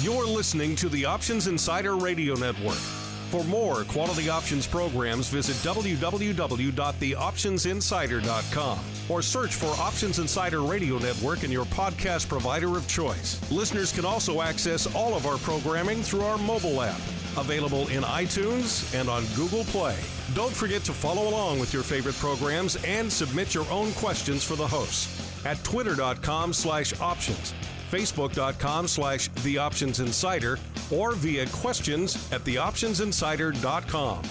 You're listening to the Options Insider Radio Network. For more quality options programs, visit www.theoptionsinsider.com or search for Options Insider Radio Network in your podcast provider of choice. Listeners can also access all of our programming through our mobile app, available in iTunes and on Google Play. Don't forget to follow along with your favorite programs and submit your own questions for the hosts at twitter.com slash options facebook.com slash the options insider or via questions at theoptionsinsider.com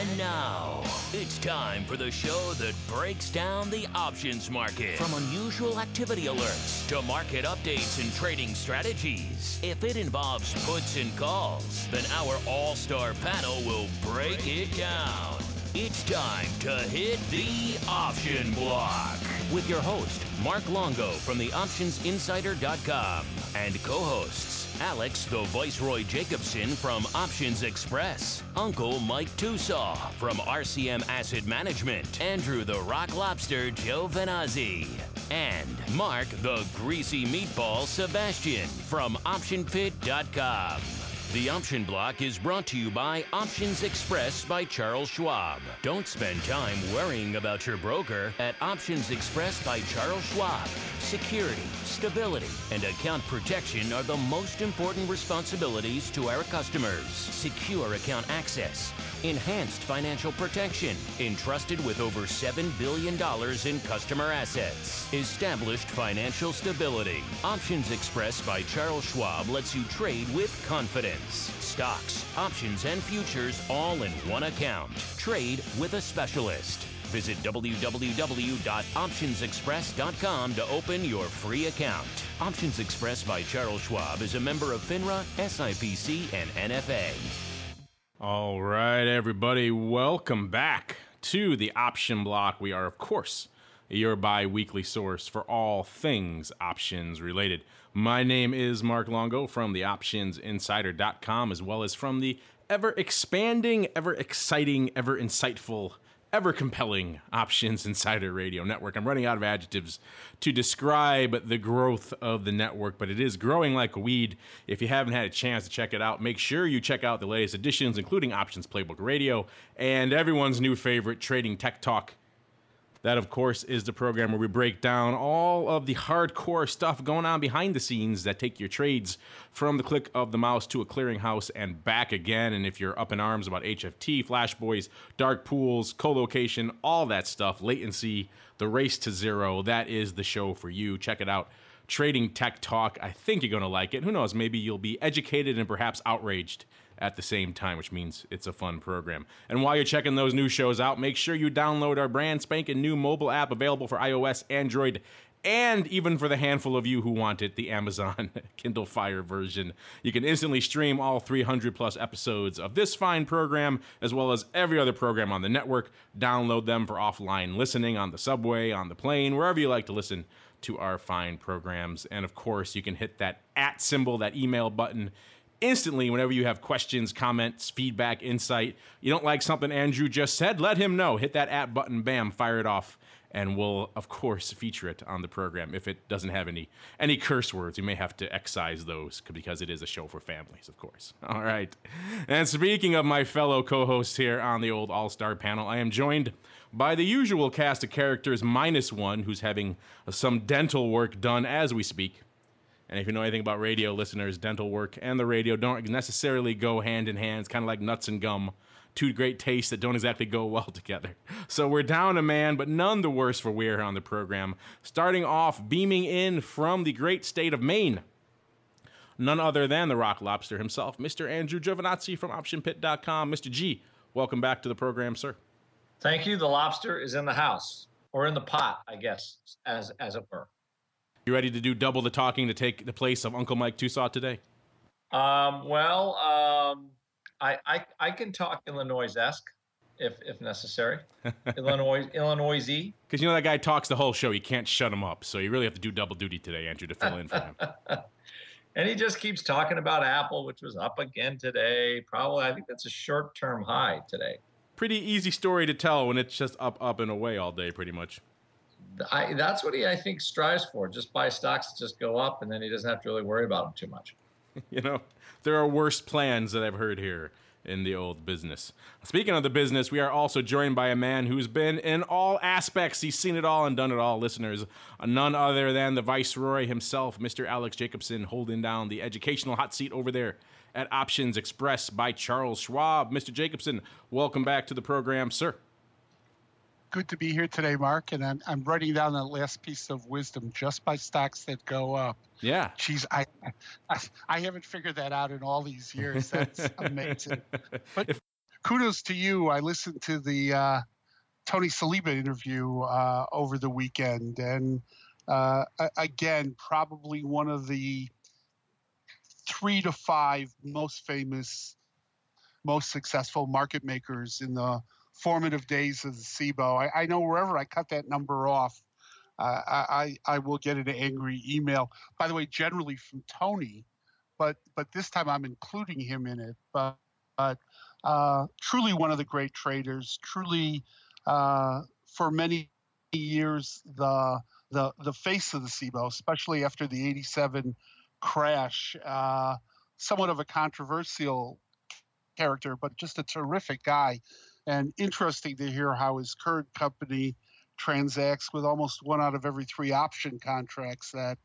And now, it's time for the show that breaks down the options market. From unusual activity alerts to market updates and trading strategies. If it involves puts and calls, then our all star panel will break it down. It's time to hit the option block with your host, Mark Longo from the OptionsInsider.com and co hosts, Alex the Viceroy Jacobson from optionsXpress, Uncle Mike Tosaw from RCM Asset Management, Andrew the Rock Lobster Giovinazzi, and Mark the Greasy Meatball Sebastian from OptionPit.com. The Option Block is brought to you by optionsXpress by Charles Schwab. Don't spend time worrying about your broker at optionsXpress by Charles Schwab. Security, stability, and account protection are the most important responsibilities to our customers. Secure account access, enhanced financial protection, entrusted with over $7 billion in customer assets, established financial stability. optionsXpress by Charles Schwab lets you trade with confidence. Stocks, options, and futures all in one account. Trade with a specialist. Visit www.optionsxpress.com to open your free account. optionsXpress by Charles Schwab is a member of FINRA, SIPC, and NFA. All right, everybody, welcome back to the Option Block. We are, of course, your bi weekly source for all things options related. My name is Mark Longo from the OptionsInsider.com, as well as from the ever expanding, ever exciting, ever insightful, ever compelling Options Insider Radio Network. I'm running out of adjectives to describe the growth of the network, but it is growing like a weed. If you haven't had a chance to check it out, make sure you check out the latest editions, including Options Playbook Radio and everyone's new favorite, Trading Tech Talk. That, of course, is the program where we break down all of the hardcore stuff going on behind the scenes that take your trades from the click of the mouse to a clearinghouse and back again. And if you're up in arms about HFT, flash boys, dark pools, co-location, all that stuff, latency, the race to zero, that is the show for you. Check it out. Trading Tech Talk. I think you're going to like it. Who knows? Maybe you'll be educated and perhaps outraged at the same time, which means it's a fun program. And while you're checking those new shows out, make sure you download our brand spanking new mobile app available for iOS, Android, and even for the handful of you who want it, the Amazon Kindle Fire version. You can instantly stream all 300 plus episodes of this fine program, as well as every other program on the network. Download them for offline listening on the subway, on the plane, wherever you like to listen to our fine programs. And of course, you can hit that at symbol, that email button instantly whenever you have questions, comments, feedback, insight. You don't like something Andrew just said, let him know. Hit that at button, bam, fire it off. And we'll, of course, feature it on the program. If it doesn't have any any curse words, we may have to excise those because it is a show for families, of course. All right. And speaking of my fellow co-hosts here on the old All Star panel, I am joined by the usual cast of characters minus one, who's having some dental work done as we speak. And if you know anything about radio listeners, dental work and the radio don't necessarily go hand in hand. It's kind of like nuts and gum, two great tastes that don't exactly go well together. So we're down a man, but none the worse for wear on the program. Starting off, beaming in from the great state of Maine, none other than the Rock Lobster himself, Mr. Andrew Giovinazzi from OptionPit.com. Mr. G, welcome back to the program, sir. Thank you. The lobster is in the house or in the pot, I guess, as as it were. You ready to do double the talking to take the place of Uncle Mike Tosaw today? Um, well, um, I, I I can talk Illinois esque if if necessary. Illinois Illinoisy. Because you know that guy talks the whole show. You can't shut him up. So you really have to do double duty today, Andrew, to fill in for him. and he just keeps talking about Apple, which was up again today. Probably, I think that's a short term high today. Pretty easy story to tell when it's just up, up, and away all day, pretty much. I, that's what he, I think, strives for. Just buy stocks that just go up, and then he doesn't have to really worry about them too much. you know, there are worse plans that I've heard here in the old business. Speaking of the business, we are also joined by a man who's been in all aspects. He's seen it all and done it all, listeners. Uh, none other than the Viceroy himself, Mr. Alex Jacobson, holding down the educational hot seat over there at optionsXpress by Charles Schwab. Mr. Jacobson, welcome back to the program, sir good to be here today, Mark. And I'm, I'm writing down that last piece of wisdom just by stocks that go up. Yeah. Geez, I, I, I haven't figured that out in all these years. That's amazing. But kudos to you. I listened to the uh, Tony Saliba interview uh, over the weekend. And uh, again, probably one of the three to five most famous, most successful market makers in the formative days of the CBOE. I, I know wherever I cut that number off, uh, I, I will get an angry email. By the way, generally from Tony, but but this time I'm including him in it. But, but uh, truly one of the great traders. Truly, uh, for many years, the the the face of the CBOE, especially after the '87 crash. Uh, somewhat of a controversial character, but just a terrific guy and interesting to hear how his current company transacts with almost one out of every three option contracts that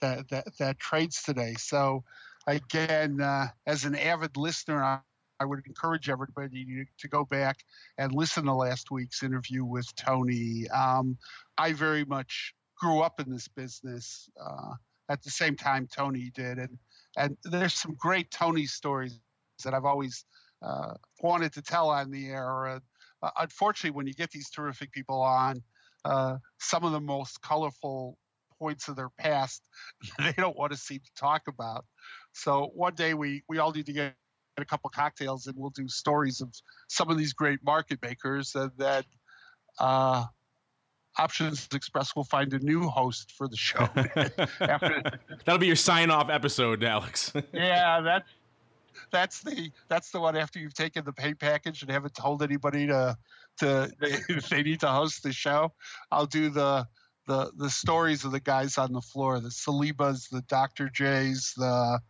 that that, that trades today. So again, uh, as an avid listener, I, I would encourage everybody to, go back and listen to last week's interview with Tony. Um, I very much grew up in this business uh, at the same time Tony did, and and there's some great Tony stories that I've always uh, wanted to tell on the air. Uh, unfortunately, when you get these terrific people on, uh, some of the most colorful points of their past they don't want to seem to talk about. So one day we we all need to get a couple cocktails and we'll do stories of some of these great market makers and then uh, optionsXpress will find a new host for the show. After, That'll be your sign off episode, Alex. yeah, that's that's the that's the one after you've taken the pay package and haven't told anybody to to they, they need to host the show. I'll do the the the stories of the guys on the floor, the Salibas, the Dr. J's, the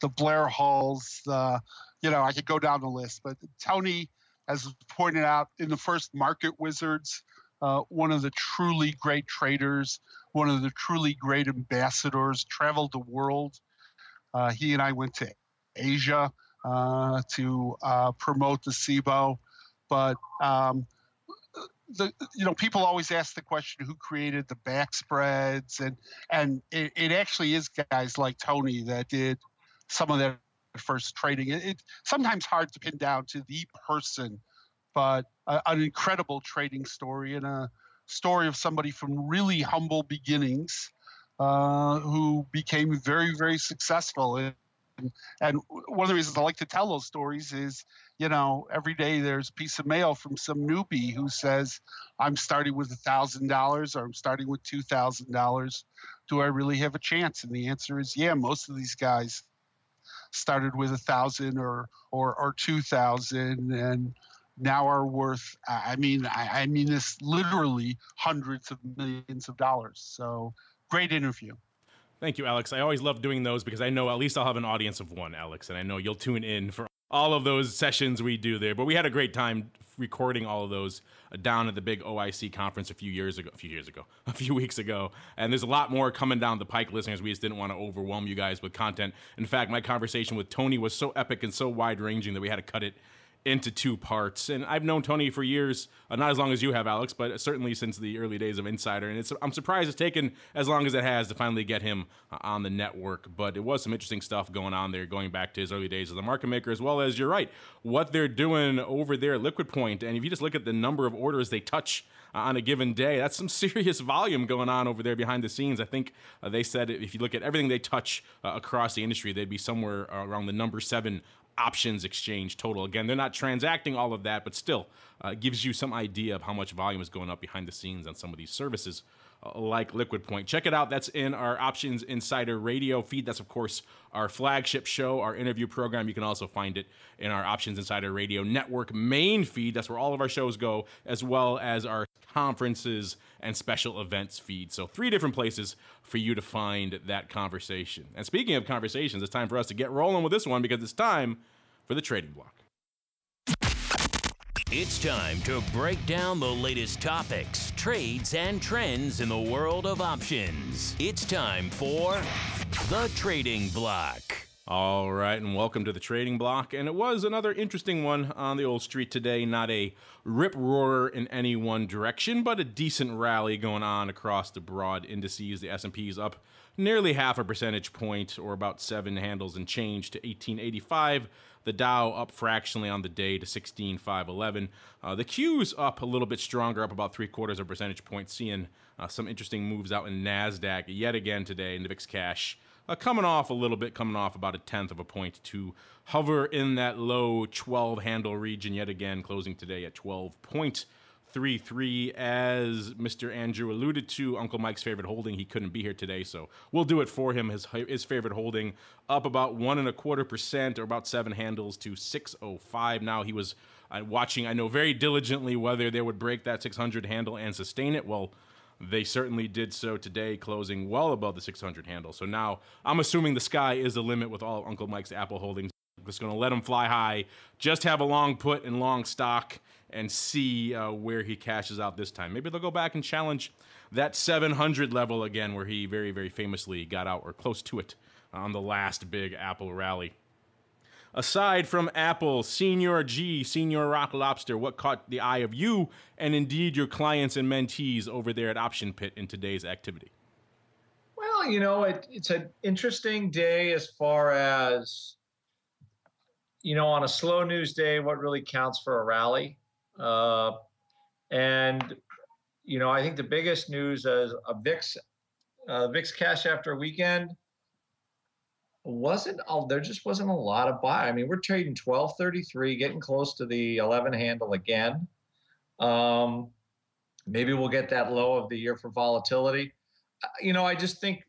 the Blair Hulls, the you know, I could go down the list. But Tony, as pointed out in the first Market Wizards, uh, one of the truly great traders, one of the truly great ambassadors, traveled the world. Uh, he and I went to Asia uh, to uh, promote the CBOE. But um, the you know people always ask the question who created the backspreads and and it, it actually is guys like Tony that did some of their first trading. It, it's sometimes hard to pin down to the person, but an incredible trading story and a story of somebody from really humble beginnings uh, who became very very successful. And, and one of the reasons I like to tell those stories is, you know, every day there's a piece of mail from some newbie who says, I'm starting with a thousand dollars or I'm starting with two thousand dollars. Do I really have a chance? And the answer is yeah, most of these guys started with a thousand or or or two thousand and now are worth I mean I, I mean this literally hundreds of millions of dollars. So great interview. Thank you, Alex. I always love doing those because I know at least I'll have an audience of one, Alex, and I know you'll tune in for all of those sessions we do there. But we had a great time recording all of those uh, down at the big OIC conference a few years ago, a few years ago, a few weeks ago. And there's a lot more coming down the pike, listeners. We just didn't want to overwhelm you guys with content. In fact, my conversation with Tony was so epic and so wide ranging that we had to cut it into two parts. And I've known Tony for years, uh, not as long as you have, Alex, but certainly since the early days of Insider. And it's I'm surprised it's taken as long as it has to finally get him uh, on the network. But it was some interesting stuff going on there, going back to his early days as a market maker, as well as you're right, what they're doing over there at Liquid Point. And if you just look at the number of orders they touch uh, on a given day, that's some serious volume going on over there behind the scenes. I think uh, they said if you look at everything they touch uh, across the industry, they'd be somewhere around the number seven options exchange total. Again, they're not transacting all of that, but still uh, gives you some idea of how much volume is going up behind the scenes on some of these services like Liquid Point. Check it out. That's in our Options Insider radio feed. That's, of course, our flagship show, our interview program. You can also find it in our Options Insider radio network main feed. That's where all of our shows go, as well as our conferences, and special events feed. So, three different places for you to find that conversation. And speaking of conversations, it's time for us to get rolling with this one because it's time for the trading block. It's time to break down the latest topics, trades, and trends in the world of options. It's time for the trading block. All right, and welcome to the trading block. And it was another interesting one on the old street today. Not a rip roarer in any one direction, but a decent rally going on across the broad indices. The S&P is up nearly half a percentage point, or about seven handles and change, to 1885. The Dow up fractionally on the day to 16,511. Uh, the Q's up a little bit stronger, up about three quarters of a percentage point, seeing uh, some interesting moves out in NASDAQ yet again today in the VIX cash uh, coming off a little bit, coming off about a tenth of a point to hover in that low 12 handle region yet again, closing today at 12.33. As Mr. Andrew alluded to, Uncle Mike's favorite holding, he couldn't be here today, so we'll do it for him. His, his favorite holding up about one and a quarter percent or about seven handles to 605. Now he was uh, watching, I know, very diligently whether they would break that 600 handle and sustain it. Well, they certainly did so today, closing well above the 600 handle. So now I'm assuming the sky is the limit with all Uncle Mike's Apple holdings. Just going to let them fly high, just have a long put and long stock, and see uh, where he cashes out this time. Maybe they'll go back and challenge that 700 level again, where he very, very famously got out or close to it on the last big Apple rally. Aside from Apple, Senior G, Senior Rock Lobster, what caught the eye of you and indeed your clients and mentees over there at Option Pit in today's activity? Well, you know, it, it's an interesting day as far as, you know, on a slow news day, what really counts for a rally. Uh, and, you know, I think the biggest news is a VIX, uh, VIX cash after a weekend wasn't all there just wasn't a lot of buy. I mean, we're trading 1233, getting close to the 11 handle again. Um, maybe we'll get that low of the year for volatility. Uh, you know, I just think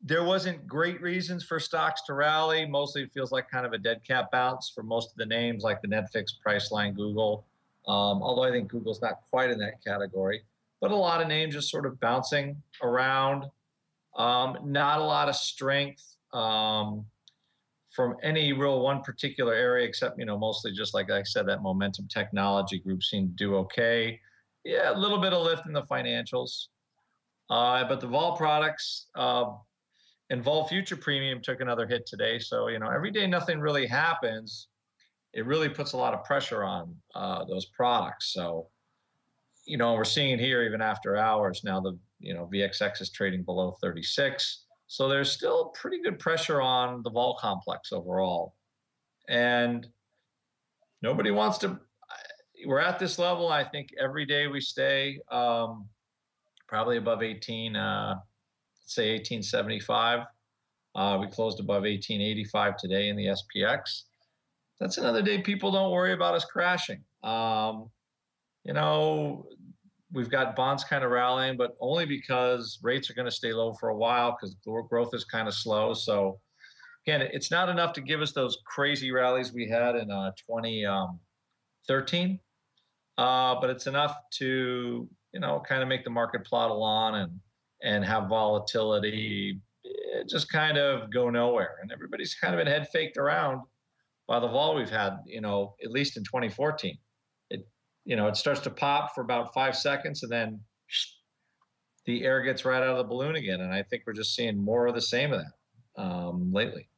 there wasn't great reasons for stocks to rally. Mostly it feels like kind of a dead cat bounce for most of the names like the Netflix, Priceline, Google. Um, although I think Google's not quite in that category, but a lot of names just sort of bouncing around. Um, not a lot of strength um, from any real one particular area, except you know mostly just like I said, that momentum technology group seemed to do okay. Yeah, a little bit of lift in the financials, uh, but the vol products uh, and vol future premium took another hit today. So you know every day nothing really happens. It really puts a lot of pressure on uh, those products. So you know we're seeing here even after hours now the you know VXX is trading below 36. So there's still pretty good pressure on the vol complex overall. And nobody wants to, we're at this level. I think every day we stay um, probably above 18, uh, say 1875. Uh, we closed above 1885 today in the SPX. That's another day people don't worry about us crashing. Um, you know, we've got bonds kind of rallying, but only because rates are going to stay low for a while because growth is kind of slow. So again, it's not enough to give us those crazy rallies we had in uh, 2013, um, uh, but it's enough to you know kind of make the market plot along and and have volatility eh, just kind of go nowhere. And everybody's kind of been head faked around the vol we've had, you know, at least in 2014 It, you know, it starts to pop for about five seconds and then the air gets right out of the balloon again. And I think we're just seeing more of the same of that um, lately.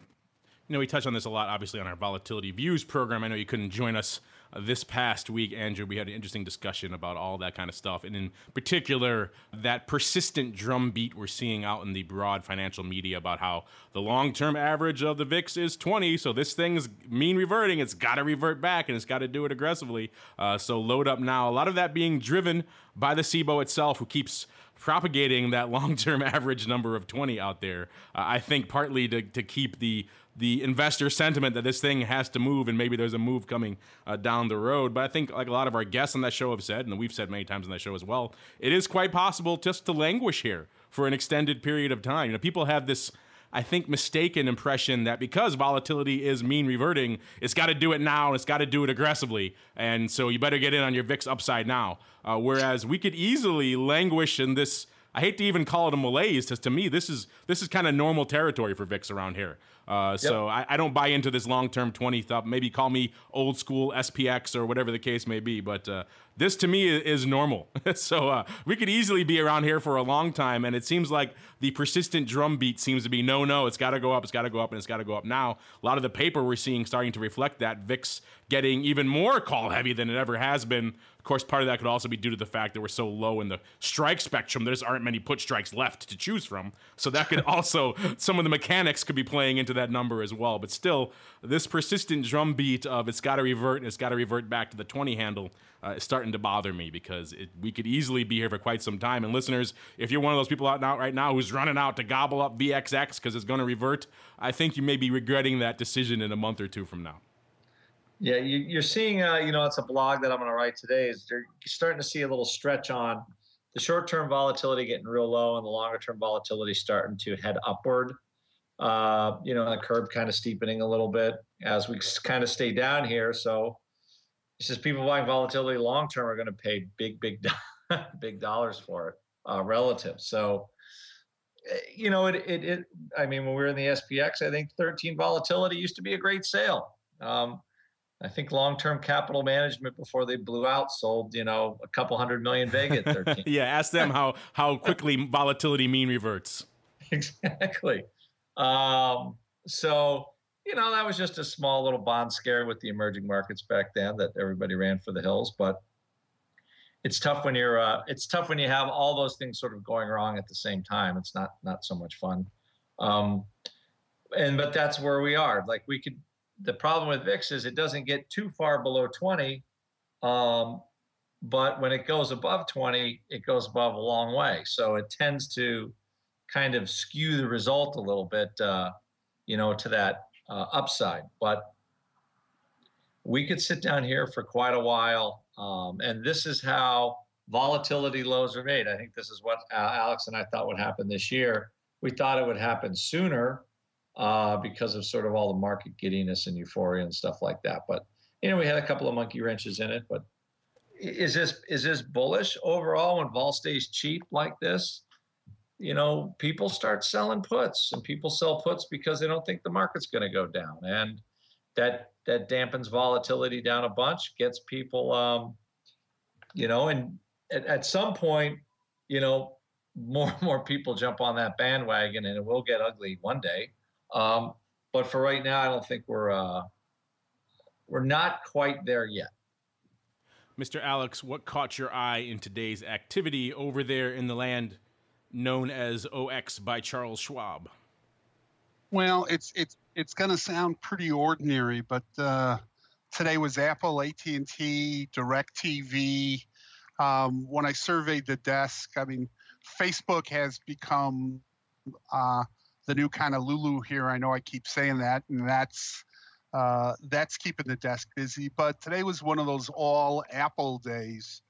You know, we touch on this a lot, obviously, on our volatility views program. I know you couldn't join us this past week, Andrew, we had an interesting discussion about all that kind of stuff, and in particular, that persistent drumbeat we're seeing out in the broad financial media about how the long-term average of the VIX is 20. So this thing's mean reverting; it's got to revert back, and it's got to do it aggressively. Uh, so load up now. A lot of that being driven by the CBOE itself, who keeps propagating that long-term average number of 20 out there. Uh, I think partly to, to keep the the investor sentiment that this thing has to move and maybe there's a move coming uh, down the road. But I think, like a lot of our guests on that show have said, and we've said many times on that show as well, it is quite possible just to languish here for an extended period of time. You know, people have this I think, mistaken impression that because volatility is mean reverting, it's got to do it now and it's got to do it aggressively. And so you better get in on your VIX upside now. Uh, whereas we could easily languish in this. I hate to even call it a malaise, because to me this is this is kind of normal territory for VIX around here. Uh, yep. So I, I, don't buy into this long term 20 thought. Maybe call me old school SPX or whatever the case may be. But uh, this to me is normal. so uh, we could easily be around here for a long time. And it seems like the persistent drumbeat seems to be no, no, it's got to go up, it's got to go up, and it's got to go up now. A lot of the paper we're seeing starting to reflect that. VIX getting even more call heavy than it ever has been course, part of that could also be due to the fact that we're so low in the strike spectrum. There just aren't many put strikes left to choose from. So that could also, some of the mechanics could be playing into that number as well. But still, this persistent drumbeat of it's got to revert and it's got to revert back to the 20 handle uh, is starting to bother me because it, we could easily be here for quite some time. And listeners, if you're one of those people out now right now who's running out to gobble up VXX because it's going to revert, I think you may be regretting that decision in a month or two from now. Yeah, you, are seeing, uh, you know, it's a blog that I'm going to write today. Is you're starting to see a little stretch on the short-term volatility getting real low, and the longer-term volatility starting to head upward. Uh, you know, the curve kind of steepening a little bit as we kind of stay down here. So it's just people buying volatility long-term are going to pay big, big, big dollars for it uh, relative. So eh, you know, it, it, it, I mean, when we were in the SPX, I think 13 volatility used to be a great sale. Um, I think long-term capital management before they blew out sold, you know, a couple hundred million Vega at 13. yeah, ask them how how quickly volatility mean reverts. Exactly. Um, so, you know, that was just a small little bond scare with the emerging markets back then that everybody ran for the hills, but it's tough when you're uh, it's tough when you have all those things sort of going wrong at the same time. It's not not so much fun. Um, and but that's where we are. Like we could the problem with VIX is it doesn't get too far below 20. Um, but when it goes above 20, it goes above a long way. So it tends to kind of skew the result a little bit, uh, you know, to that uh, upside. But we could sit down here for quite a while. Um, and this is how volatility lows are made. I think this is what uh, Alex and I thought would happen this year. We thought it would happen sooner uh, because of sort of all the market giddiness and euphoria and stuff like that. But you know, we had a couple of monkey wrenches in it. But is this is this bullish overall when vol stays cheap like this? You know, people start selling puts, and people sell puts because they don't think the market's going to go down, and that that dampens volatility down a bunch, gets people, um, you know, and at, at some point, you know, more and more people jump on that bandwagon, and it will get ugly one day. Um, but for right now, I don't think we're uh, we're not quite there yet. Mr. Alex, what caught your eye in today's activity over there in the land known as OX by Charles Schwab? Well, it's it's it's going to sound pretty ordinary, but uh, today was Apple, AT and T, Directv. Um, when I surveyed the desk, I mean, Facebook has become uh, the new kind of Lulu here. I know I keep saying that, and that's uh, that's keeping the desk busy. But today was one of those all Apple days.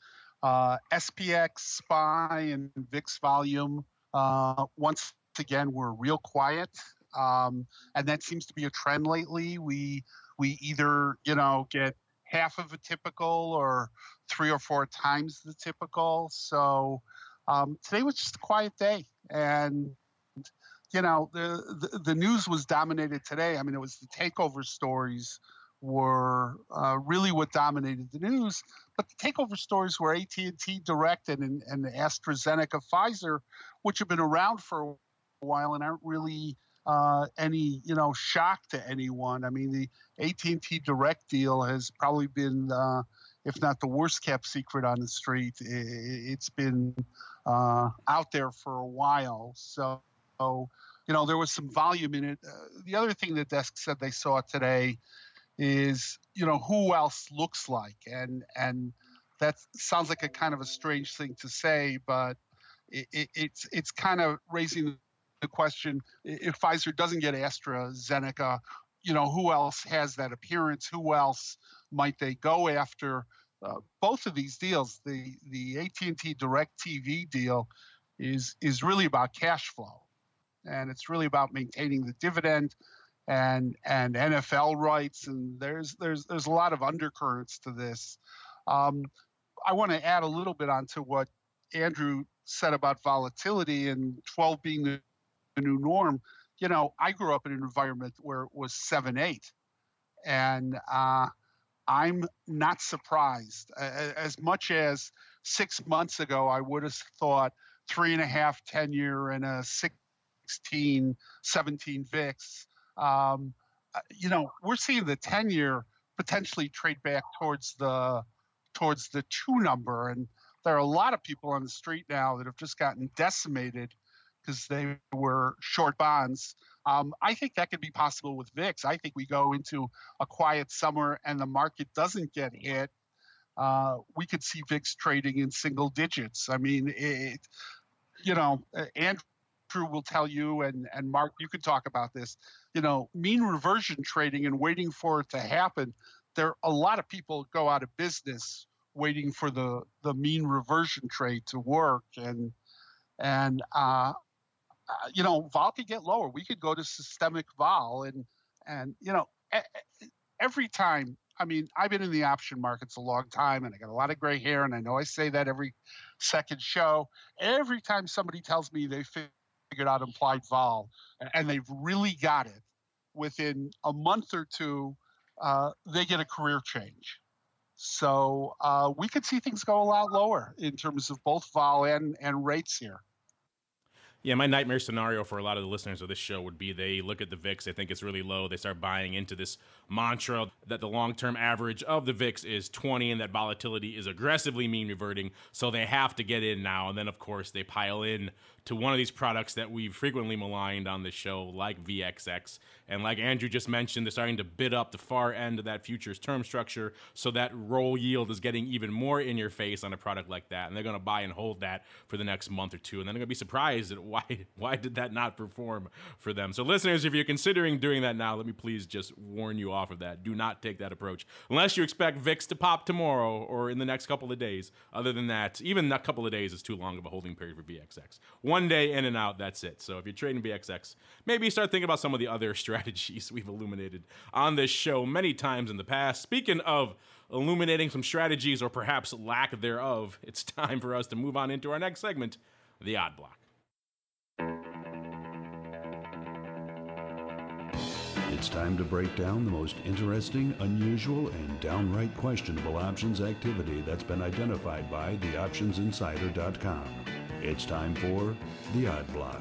Uh, SPX, SPY, and VIX volume uh, once again were real quiet, um, and that seems to be a trend lately. We we either you know get half of a typical or three or four times the typical. So um, today was just a quiet day, and you know, the, the, the news was dominated today. I mean, it was the takeover stories were uh, really what dominated the news. But the takeover stories were AT&T Direct and, and AstraZeneca Pfizer, which have been around for a while and aren't really uh, any you know shock to anyone. I mean, the AT&T Direct deal has probably been, uh, if not the worst kept secret on the street, it, has been uh, out there for a while. So so, you know, there was some volume in it. Uh, the other thing the desk said they saw today is, you know, who else looks like, and and that sounds like a kind of a strange thing to say, but it, it, it's it's kind of raising the question: if Pfizer doesn't get AstraZeneca, you know, who else has that appearance? Who else might they go after? Uh, both of these deals, the the AT&T Direct TV deal, is is really about cash flow and it's really about maintaining the dividend and and NFL rights, and there's there's there's a lot of undercurrents to this. Um, I want to add a little bit onto what Andrew said about volatility and 12 being the, the new norm. You know, I grew up in an environment where it was seven eight, and uh, I'm not surprised. As much as six months ago, I would have thought three and a half 10 year and a 16, 17 VIX um, uh, you know, we're seeing the 10 year potentially trade back towards the towards the two number, and there are a lot of people on the street now that have just gotten decimated because they were short bonds. Um, I think that could be possible with VIX. I think we go into a quiet summer and the market doesn't get hit. Uh, we could see VIX trading in single digits. I mean, it, you know, Andrew will tell you, and and Mark, you could talk about this. You know, mean reversion trading and waiting for it to happen, there are a lot of people go out of business waiting for the the mean reversion trade to work and and uh, uh, you know vol could get lower. We could go to systemic vol and and you know every time i mean i've been in the option markets a long time and i got a lot of gray hair and i know i say that every second show. Every time somebody tells me they figured out implied vol and they've really got it within a month or two, uh, they get a career change. So uh, we could see things go a lot lower in terms of both vol and, and rates here. Yeah, my nightmare scenario for a lot of the listeners of this show would be they look at the VIX, they think it's really low, they start buying into this mantra that the long term average of the VIX is 20 and that volatility is aggressively mean reverting, so they have to get in now. And then, of course, they pile in to one of these products that we've frequently maligned on the show, like VXX. And like Andrew just mentioned, they're starting to bid up the far end of that futures term structure so that roll yield is getting even more in your face on a product like that. And they're going to buy and hold that for the next month or two. And then they're going to be surprised at why, why did that not perform for them. So, listeners, if you're considering doing that now, let me please just warn you off of that. Do not take that approach unless you expect VIX to pop tomorrow or in the next couple of days. Other than that, even a couple of days is too long of a holding period for VXX. One one day in and out, that's it. So if you're trading VXX, maybe start thinking about some of the other strategies we've illuminated on this show many times in the past. Speaking of illuminating some strategies or perhaps lack thereof, it's time for us to move on into our next segment, the odd block. It's time to break down the most interesting, unusual, and downright questionable options activity that's been identified by theoptionsinsider.com. It's time for the Odd Block.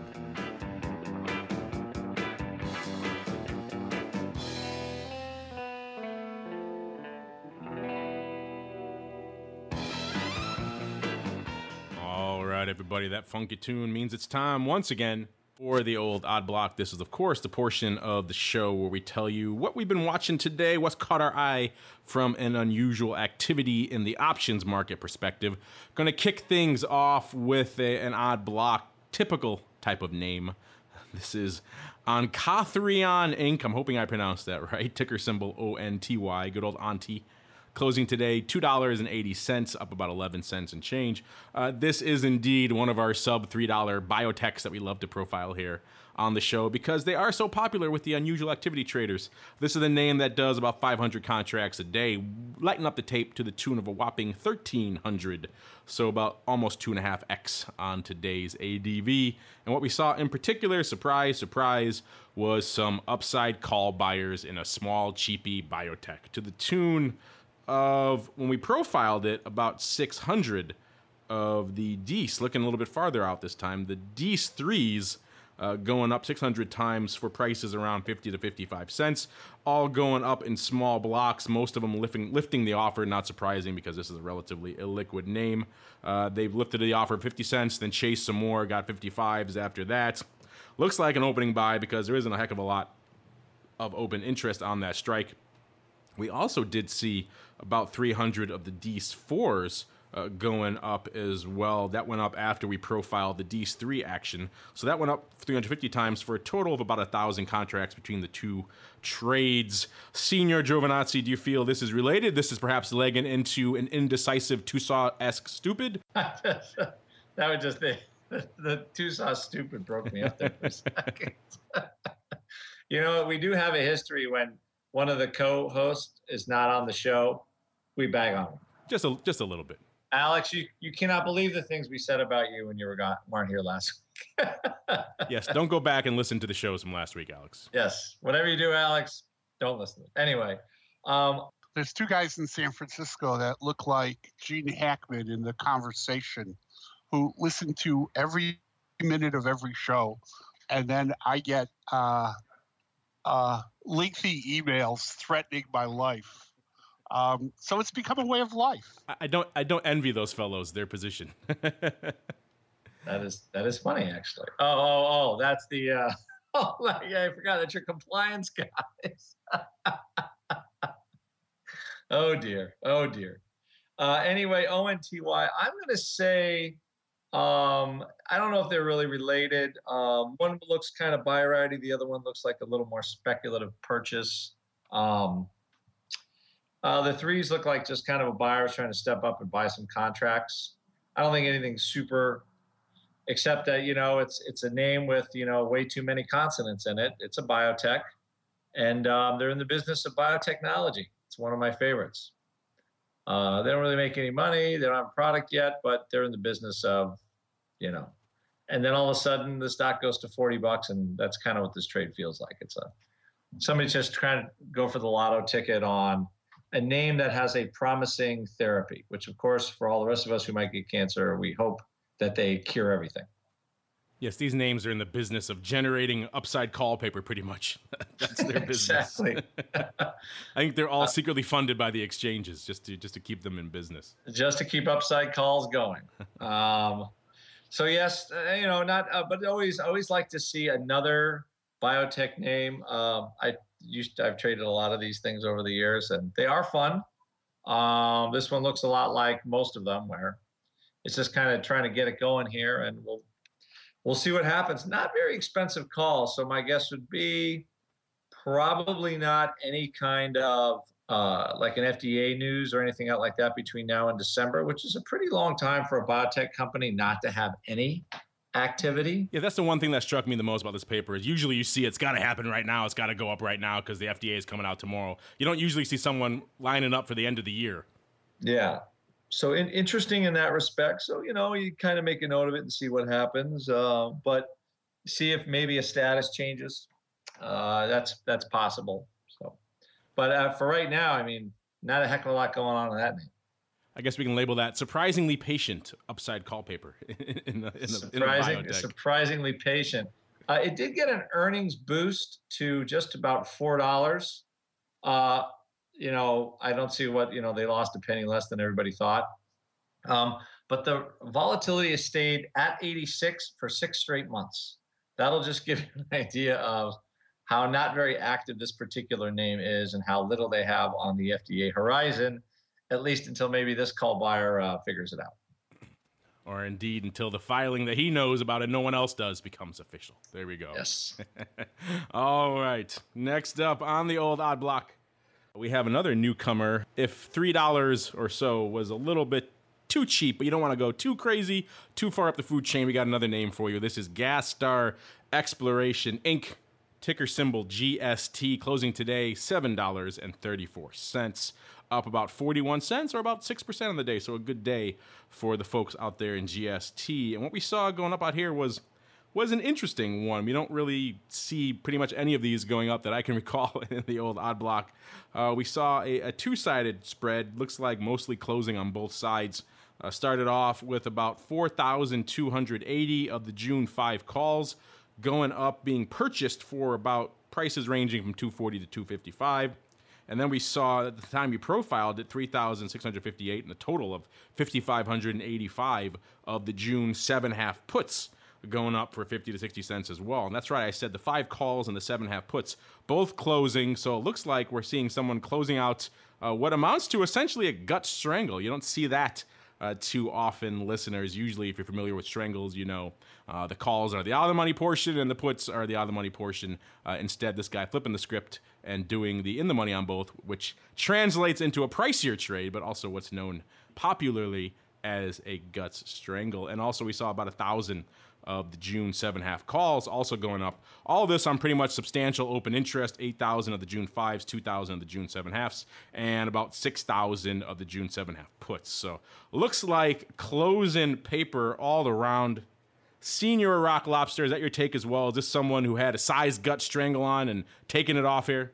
All right, everybody, that funky tune means it's time once again for the old odd block. This is, of course, the portion of the show where we tell you what we've been watching today, what's caught our eye from an unusual activity in the options market perspective. Going to kick things off with a, an odd block, typical type of name. This is Oncothyreon Inc. I'm hoping I pronounced that right. Ticker symbol O N T Y. Good old Auntie closing today $2.80 up about 11 cents and change. Uh, this is indeed one of our sub $3 biotechs that we love to profile here on the show because they are so popular with the unusual activity traders. This is a name that does about 500 contracts a day lighten up the tape to the tune of a whopping 1300 so about almost two and a half x on today's adv and what we saw in particular surprise surprise was some upside call buyers in a small cheapy biotech to the tune of when we profiled it, about 600 of the Dees, looking a little bit farther out this time. The Dees 3s uh, going up 600 times for prices around 50 to 55 cents, all going up in small blocks, most of them lifting, lifting the offer, not surprising because this is a relatively illiquid name. Uh, they've lifted the offer 50 cents, then chased some more, got 55s after that. Looks like an opening buy because there isn't a heck of a lot of open interest on that strike. We also did see about 300 of the Dees 4s uh, going up as well. That went up after we profiled the Dees 3 action. So that went up 350 times for a total of about a thousand contracts between the two trades. Senior Giovinazzi, do you feel this is related? This is perhaps legging into an indecisive Tosaw esque stupid? that would just be the, the two stupid broke me up there for a second. you know, we do have a history when one of the co-hosts is not on the show, we bag on him. Just a just a little bit. Alex, you, you cannot believe the things we said about you when you were gone, weren't here last week. yes, don't go back and listen to the shows from last week, Alex. Yes, whatever you do, Alex, don't listen. Anyway, um, there's two guys in San Francisco that look like Gene Hackman in the conversation, who listen to every minute of every show, and then I get uh, uh, lengthy emails threatening my life um, so it's become a way of life. I don't I don't envy those fellows their position. that is that is funny actually. Oh oh oh that's the uh, oh yeah I forgot that you're compliance guys. oh dear oh dear. Uh, anyway, ONTY. I'm going to say um, I don't know if they're really related. Um, one looks kind of buy righty, the other one looks like a little more speculative purchase. Um, uh, the threes look like just kind of a buyer trying to step up and buy some contracts. I don't think anything super, except that you know it's it's a name with you know way too many consonants in it. It's a biotech, and um, they're in the business of biotechnology. It's one of my favorites. Uh, they don't really make any money. They don't have a product yet, but they're in the business of, you know, and then all of a sudden the stock goes to 40 bucks, and that's kind of what this trade feels like. It's a somebody's just trying to go for the lotto ticket on a name that has a promising therapy, which, of course, for all the rest of us who might get cancer, we hope that they cure everything. Yes, these names are in the business of generating upside call paper, pretty much. That's their business. exactly. I think they're all uh, secretly funded by the exchanges just to just to keep them in business. Just to keep upside calls going. um, so yes, uh, you know, not, uh, but always always like to see another biotech name. Um, I used to, I've traded a lot of these things over the years, and they are fun. Um, this one looks a lot like most of them, where it's just kind of trying to get it going here, and we'll we'll see what happens. Not very expensive call, so my guess would be probably not any kind of uh, like an FDA news or anything out like that between now and December, which is a pretty long time for a biotech company not to have any activity. Yeah, that's the one thing that struck me the most about this paper is usually you see it's got to happen right now, it's got to go up right now because the FDA is coming out tomorrow. You don't usually see someone lining up for the end of the year. Yeah. So in, interesting in that respect. So you know you kind of make a note of it and see what happens, uh, but see if maybe a status changes. Uh, that's that's possible. But uh, for right now, I mean, not a heck of a lot going on in that name. I guess we can label that surprisingly patient upside call paper in the, in the, Surprising, in the surprisingly patient. Uh, it did get an earnings boost to just about four dollars. Uh, you know, I don't see what you know they lost a penny less than everybody thought. Um, but the volatility has stayed at 86 for six straight months. That'll just give you an idea of how not very active this particular name is and how little they have on the FDA horizon at least until maybe this call buyer uh, figures it out. Or indeed until the filing that he knows about and no one else does becomes official. There we go. Yes. All right. Next up on the old odd block, we have another newcomer. If $3 or so was a little bit too cheap, but you don't want to go too crazy, too far up the food chain, we got another name for you. This is Gastar Exploration Inc. Ticker symbol GST, closing today $7.34 up about 41 cents or about 6% on the day. So a good day for the folks out there in GST. And what we saw going up out here was was an interesting one. We don't really see pretty much any of these going up that I can recall in the old odd block. Uh, we saw a, a two-sided spread. Looks like mostly closing on both sides. Uh, started off with about 4,280 of the June 5 calls going up, being purchased for about prices ranging from 240 to 255. And then we saw at the time you profiled it 3,658 and a total of 5,585 of the June 7 half puts going up for 50 to 60 cents as well. And that's right, I said the five calls and the seven half puts both closing. So it looks like we're seeing someone closing out uh, what amounts to essentially a gut strangle. You don't see that uh, too often, listeners. Usually, if you're familiar with strangles, you know uh, the calls are the out of the money portion and the puts are the out of the money portion. Uh, instead, this guy flipping the script and doing the in the money on both, which translates into a pricier trade, but also what's known popularly as a guts strangle. And also, we saw about a thousand of the June 7 half calls also going up. All this on pretty much substantial open interest 8,000 of the June 5s, 2,000 of the June 7 halves, and about 6,000 of the June 7 half puts. So looks like closing paper all around. Senior Rock Lobster, is that your take as well? Is this someone who had a size gut strangle on and taking it off here?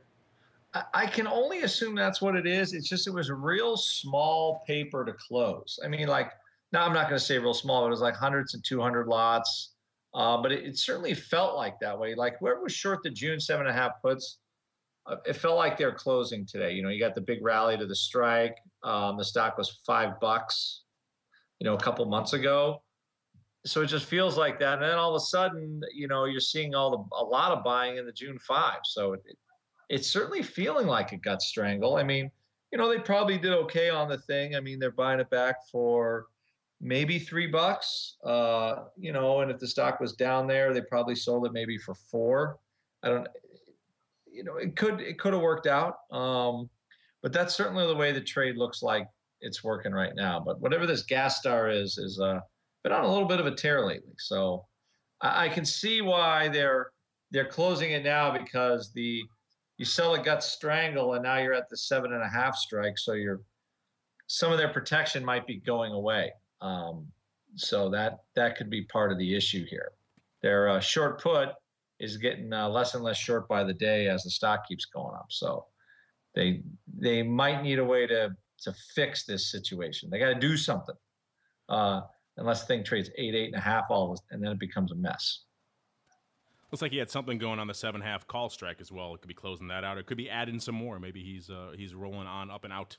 I can only assume that's what it is. It's just it was a real small paper to close. I mean, like now I'm not going to say real small, but it was like hundreds and 200 lots. Uh, but it, it, certainly felt like that way. Like whoever was short the June seven and a half puts, uh, it felt like they're closing today. You know, you got the big rally to the strike. Um, the stock was five bucks, you know, a couple months ago. So it just feels like that. And then all of a sudden, you know, you're seeing all the a lot of buying in the June five. So it, it, it's certainly feeling like it got strangled. I mean, you know, they probably did okay on the thing. I mean, they're buying it back for maybe three bucks. Uh, you know, and if the stock was down there, they probably sold it maybe for four. I don't, you know, it could it could have worked out. Um, but that's certainly the way the trade looks like it's working right now. But whatever this Gastar is, is uh, been on a little bit of a tear lately. So I, I can see why they're they're closing it now because the you sell a gut strangle and now you're at the seven and a half strike. So you're some of their protection might be going away. Um, so that that could be part of the issue here. Their uh, short put is getting uh, less and less short by the day as the stock keeps going up. So they they might need a way to to fix this situation. They got to do something. Uh, unless the thing trades eight, eight and a half, all and then it becomes a mess. Looks like he had something going on the seven half call strike as well. It could be closing that out. It could be adding some more. Maybe he's uh, he's rolling on up and out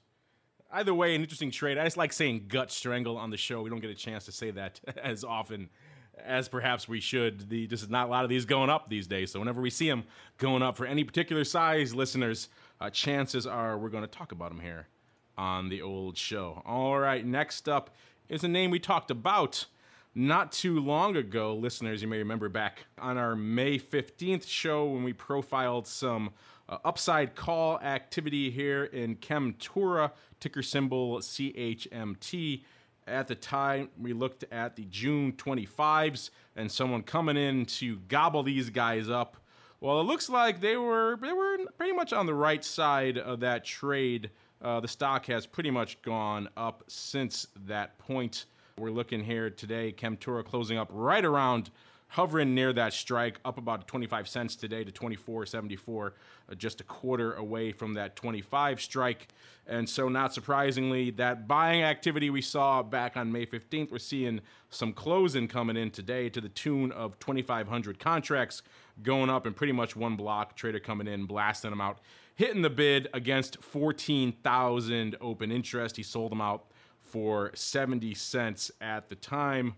either way, an interesting trade. I just like saying gut strangle on the show. We don't get a chance to say that as often as perhaps we should. The just not a lot of these going up these days. So whenever we see them going up for any particular size, listeners, uh, chances are we're going to talk about them here on the old show. All right, next up is a name we talked about not too long ago, listeners. You may remember back on our May 15th show when we profiled some uh, upside call activity here in Chemtura, ticker symbol CHMT. At the time, we looked at the June 25s and someone coming in to gobble these guys up. Well, it looks like they were they were pretty much on the right side of that trade. Uh, the stock has pretty much gone up since that point. We're looking here today, Chemtura closing up right around hovering near that strike, up about 25 cents today to 24.74, uh, just a quarter away from that 25 strike. And so, not surprisingly, that buying activity we saw back on May 15th, we're seeing some closing coming in today to the tune of 2,500 contracts going up in pretty much one block. Trader coming in, blasting them out, hitting the bid against 14,000 open interest. He sold them out for 70 cents at the time.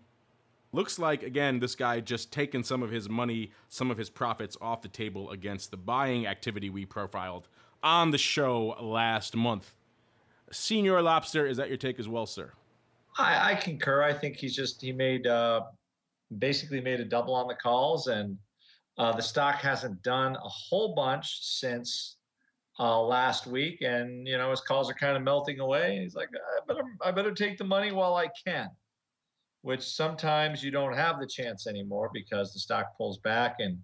Looks like, again, this guy just taking some of his money, some of his profits off the table against the buying activity we profiled on the show last month. Senior Lobster, is that your take as well, sir? I, I concur. I think he's just, he made, uh, basically made a double on the calls, and uh, the stock hasn't done a whole bunch since uh, last week. And, you know, his calls are kind of melting away. He's like, I better, I better take the money while I can which sometimes you don't have the chance anymore because the stock pulls back and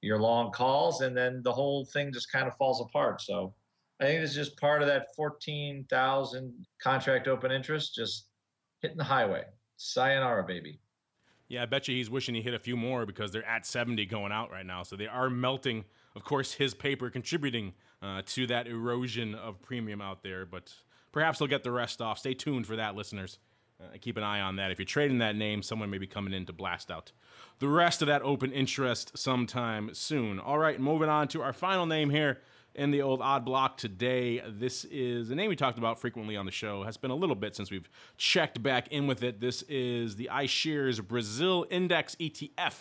your long calls, and then the whole thing just kind of falls apart. So I think this is just part of that 14,000 contract open interest just hitting the highway. Sayonara, baby. Yeah, I bet you he's wishing he hit a few more because they're at 70 going out right now. So they are melting. Of course, his paper contributing uh, to that erosion of premium out there, but perhaps they'll get the rest off. Stay tuned for that, listeners. Uh, keep an eye on that. If you're trading that name, someone may be coming in to blast out the rest of that open interest sometime soon. All right, moving on to our final name here in the old odd block today. This is a name we talked about frequently on the show. Has been a little bit since we've checked back in with it. This is the iShares Brazil Index ETF.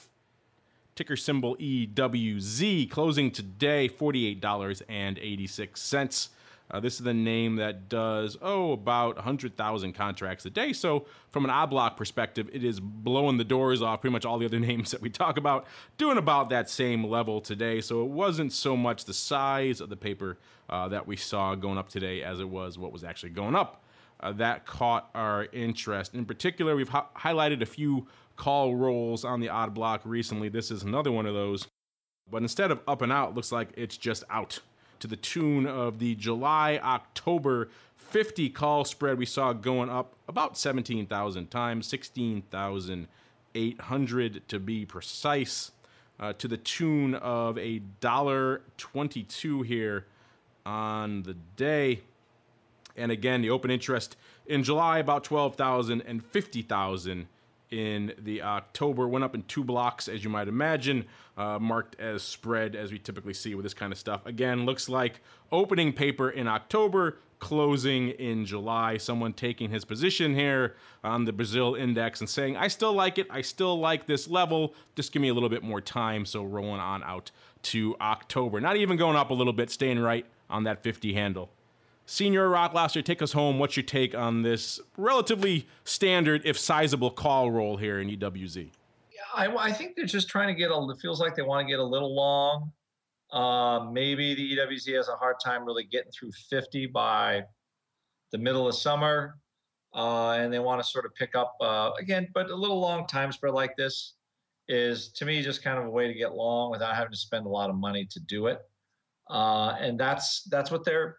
Ticker symbol EWZ, closing today $48.86. Uh, this is the name that does, oh, about 100,000 contracts a day. So, from an odd block perspective, it is blowing the doors off pretty much all the other names that we talk about, doing about that same level today. So, it wasn't so much the size of the paper uh, that we saw going up today as it was what was actually going up uh, that caught our interest. In particular, we've hi- highlighted a few call rolls on the odd block recently. This is another one of those. But instead of up and out, looks like it's just out to the tune of the July October 50 call spread we saw going up about 17,000 times, 16,800 to be precise, uh, to the tune of a dollar 22 here on the day. And again, the open interest in July about 12,000 and 50,000 in the October. Went up in two blocks, as you might imagine, uh, marked as spread, as we typically see with this kind of stuff. Again, looks like opening paper in October, closing in July. Someone taking his position here on the Brazil index and saying, I still like it. I still like this level. Just give me a little bit more time. So rolling on out to October. Not even going up a little bit, staying right on that 50 handle. Senior Rock Lobster, take us home. What's your take on this relatively standard, if sizable, call roll here in EWZ? Yeah, I, I think they're just trying to get a. It feels like they want to get a little long. Uh, maybe the EWZ has a hard time really getting through 50 by the middle of summer, uh, and they want to sort of pick up uh, again. But a little long time spread like this is, to me, just kind of a way to get long without having to spend a lot of money to do it. Uh, and that's that's what they're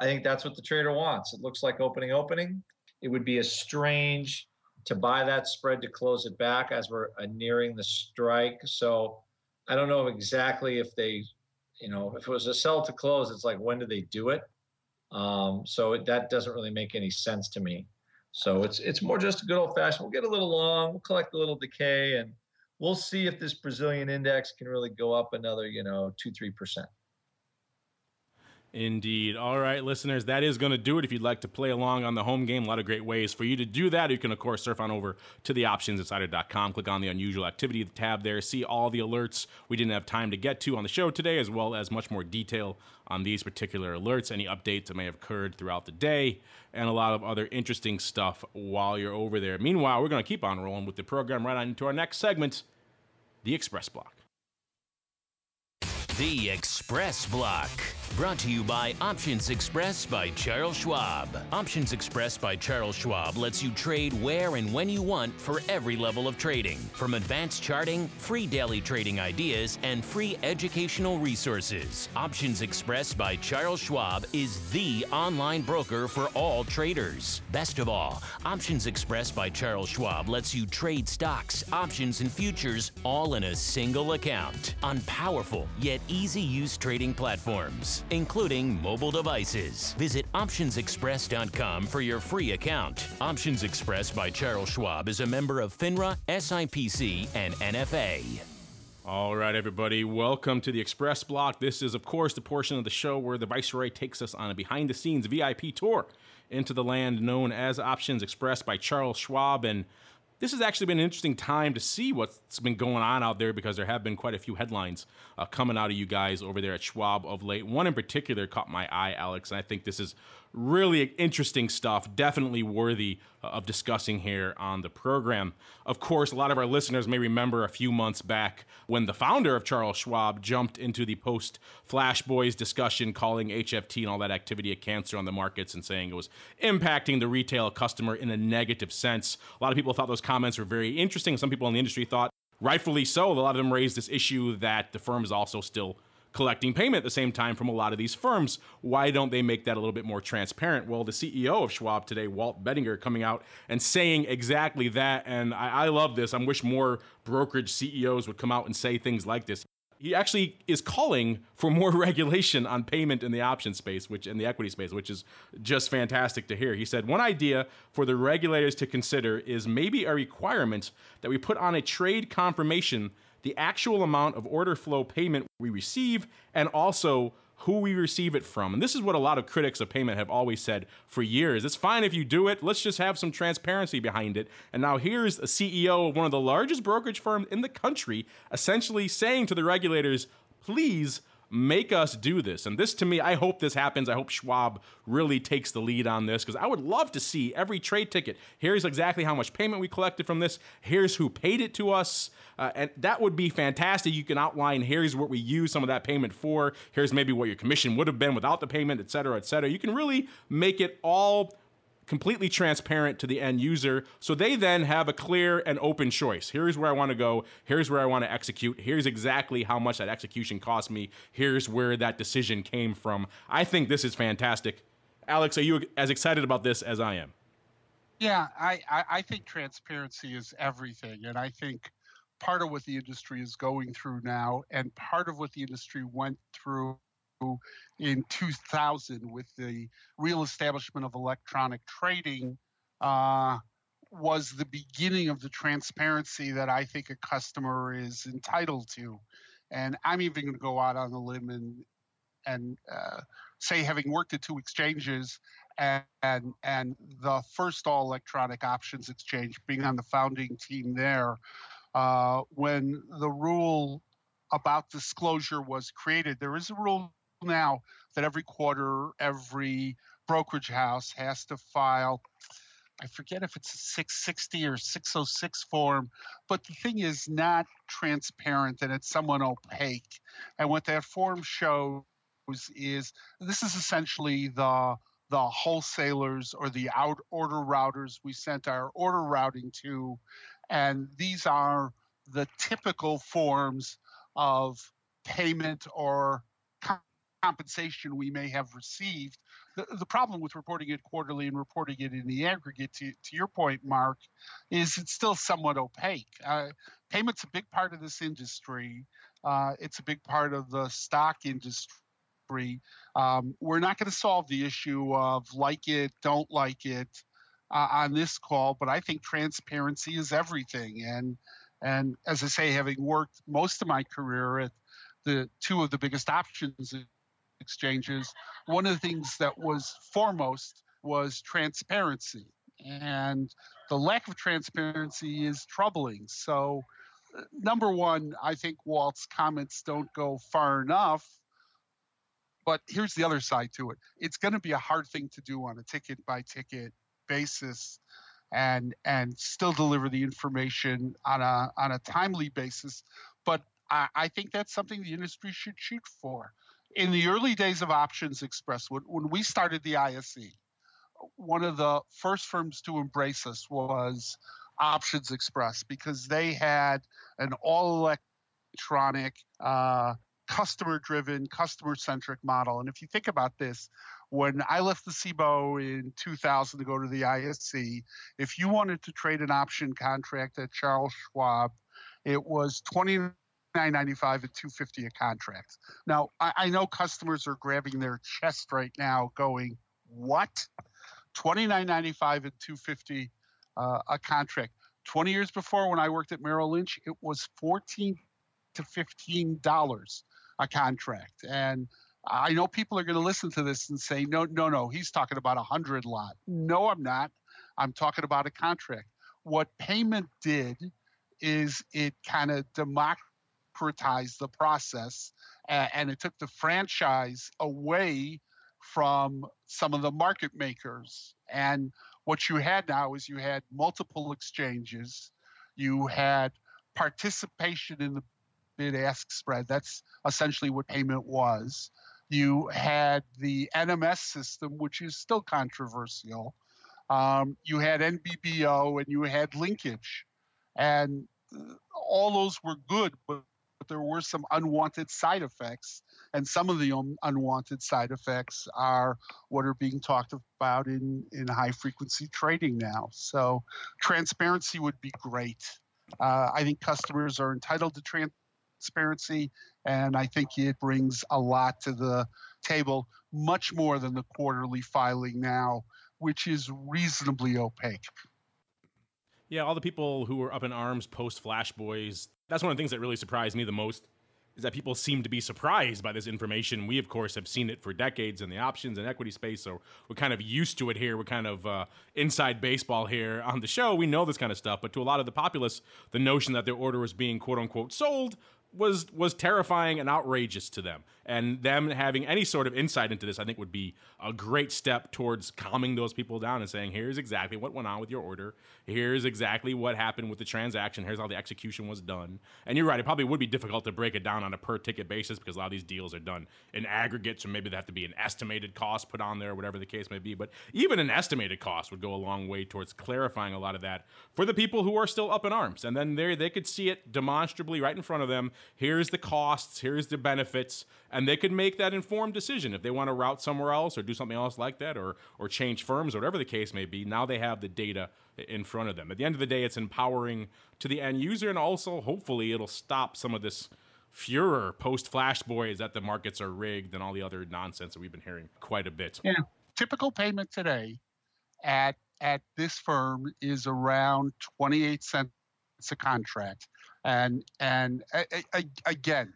I think that's what the trader wants. It looks like opening, opening. It would be a strange to buy that spread to close it back as we're uh, nearing the strike. So I don't know exactly if they, you know, if it was a sell to close, it's like when do they do it? Um, so it, that doesn't really make any sense to me. So it's it's more just a good old fashioned. We'll get a little long, we'll collect a little decay, and we'll see if this Brazilian index can really go up another, you know, two three percent. Indeed. All right, listeners, that is going to do it. If you'd like to play along on the home game, a lot of great ways for you to do that. You can, of course, surf on over to the optionsinsider.com, click on the unusual activity tab there, see all the alerts we didn't have time to get to on the show today, as well as much more detail on these particular alerts, any updates that may have occurred throughout the day, and a lot of other interesting stuff while you're over there. Meanwhile, we're going to keep on rolling with the program right on into our next segment, the Xpress Block. The Xpress Block. Brought to you by optionsXpress by Charles Schwab. optionsXpress by Charles Schwab lets you trade where and when you want for every level of trading. From advanced charting, free daily trading ideas, and free educational resources. optionsXpress by Charles Schwab is the online broker for all traders. Best of all, optionsXpress by Charles Schwab lets you trade stocks, options, and futures all in a single account on powerful yet easy use trading platforms, including mobile devices. Visit optionsxpress.com for your free account. optionsXpress by Charles Schwab is a member of FINRA, SIPC, and NFA. All right, everybody, welcome to the Xpress Block. This is, of course, the portion of the show where the Viceroy takes us on a behind the scenes VIP tour into the land known as optionsXpress by Charles Schwab. And this has actually been an interesting time to see what's been going on out there because there have been quite a few headlines uh, coming out of you guys over there at Schwab of late. One in particular caught my eye, Alex, and I think this is really interesting stuff, definitely worthy uh, of discussing here on the program. Of course, a lot of our listeners may remember a few months back when the founder of Charles Schwab jumped into the post Flash Boys discussion, calling HFT and all that activity a cancer on the markets and saying it was impacting the retail customer in a negative sense. A lot of people thought those comments were very interesting. Some people in the industry thought, rightfully so, a lot of them raised this issue that the firm is also still collecting payment at the same time from a lot of these firms. Why don't they make that a little bit more transparent? Well, the CEO of Schwab today, Walt Bettinger, coming out and saying exactly that. And I, I love this. I wish more brokerage CEOs would come out and say things like this he actually is calling for more regulation on payment in the option space, which in the equity space, which is just fantastic to hear. He said one idea for the regulators to consider is maybe a requirement that we put on a trade confirmation the actual amount of order flow payment we receive, and also who we receive it from. And this is what a lot of critics of payment have always said for years. It's fine if you do it, let's just have some transparency behind it. And now here's a CEO of one of the largest brokerage firms in the country essentially saying to the regulators, please make us do this. And this to me, I hope this happens. I hope Schwab really takes the lead on this because I would love to see every trade ticket. Here's exactly how much payment we collected from this. Here's who paid it to us. Uh, and that would be fantastic. You can outline here's what we use some of that payment for. Here's maybe what your commission would have been without the payment, et cetera, et cetera. You can really make it all completely transparent to the end user. So they then have a clear and open choice. Here's where I want to go. Here's where I want to execute. Here's exactly how much that execution cost me. Here's where that decision came from. I think this is fantastic. Alex, are you as excited about this as I am? Yeah, I, I, I think transparency is everything. And I think part of what the industry is going through now, and part of what the industry went through in 2000 with the real establishment of electronic trading uh, was the beginning of the transparency that I think a customer is entitled to. And I'm even going to go out on a limb and and uh, say, having worked at two exchanges and, and and the first all electronic options exchange, being on the founding team there, uh, when the rule about disclosure was created, there is a rule now that every quarter, every brokerage house has to file. I forget if it's a 660 or 606 form, but the thing is not transparent and it's somewhat opaque. And what that form shows is this is essentially the the wholesalers or the out order routers we sent our order routing to, and these are the typical forms of payment or compensation we may have received. The, the problem with reporting it quarterly and reporting it in the aggregate, to, to your point, Mark, is it's still somewhat opaque. Uh, payment's a big part of this industry. Uh, it's a big part of the stock industry. Um, we're not going to solve the issue of like it, don't like it uh, on this call, but I think transparency is everything. And and as I say, having worked most of my career at the two of the biggest options exchanges, one of the things that was foremost was transparency. And the lack of transparency is troubling. So, uh, number one, I think Walt's comments don't go far enough. But here's the other side to it it's going to be a hard thing to do on a ticket by ticket basis and and still deliver the information on a on a timely basis but I, I think that's something the industry should shoot for in the early days of optionsXpress, when, when we started the ISE, one of the first firms to embrace us was optionsXpress because they had an all electronic, uh, customer driven, customer centric model. And if you think about this, when I left the CBOE in 2000 to go to the ISE, if you wanted to trade an option contract at Charles Schwab, it was 20 nine ninety five and two fifty a contract. Now I, I, know customers are grabbing their chest right now, going, "What? Twenty nine ninety five and two fifty uh, a contract." Twenty years before, when I worked at Merrill Lynch, it was fourteen to fifteen dollars a contract, and I know people are going to listen to this and say, "No, no, no, he's talking about a hundred lot." No, I'm not. I'm talking about a contract. What payment did is it kind of democratized democratized the process and it took the franchise away from some of the market makers. And what you had now is you had multiple exchanges, you had participation in the bid ask spread. That's essentially what payment was. You had the NMS system, which is still controversial. Um, you had NBBO and you had linkage. And uh, all those were good, but but there were some unwanted side effects. And some of the un- unwanted side effects are what are being talked about in, in high frequency trading now. So transparency would be great. Uh, I think customers are entitled to transparency, and I think it brings a lot to the table, much more than the quarterly filing now, which is reasonably opaque. Yeah, all the people who were up in arms post Flash Boys, that's one of the things that really surprised me the most is that people seem to be surprised by this information. We, of course, have seen it for decades in the options and equity space, so we're kind of used to it here. We're kind of uh, inside baseball here on the show. We know this kind of stuff, but to a lot of the populace, the notion that their order was being quote unquote sold was was terrifying and outrageous to them. And them having any sort of insight into this, I think, would be a great step towards calming those people down and saying, "Here's exactly what went on with your order. Here's exactly what happened with the transaction. Here's how the execution was done." And you're right; it probably would be difficult to break it down on a per ticket basis because a lot of these deals are done in aggregate, so maybe they have to be an estimated cost put on there, whatever the case may be. But even an estimated cost would go a long way towards clarifying a lot of that for the people who are still up in arms. And then there they could see it demonstrably right in front of them. Here's the costs. Here's the benefits and they could make that informed decision. If they want to route somewhere else or do something else like that or or change firms or whatever the case may be now they have the data in front of them. At the end of the day it's empowering to the end user and also hopefully it'll stop some of this furor post flash boys that the markets are rigged and all the other nonsense that we've been hearing quite a bit. Yeah. Typical payment today at at this firm is around 28 cents a contract and and again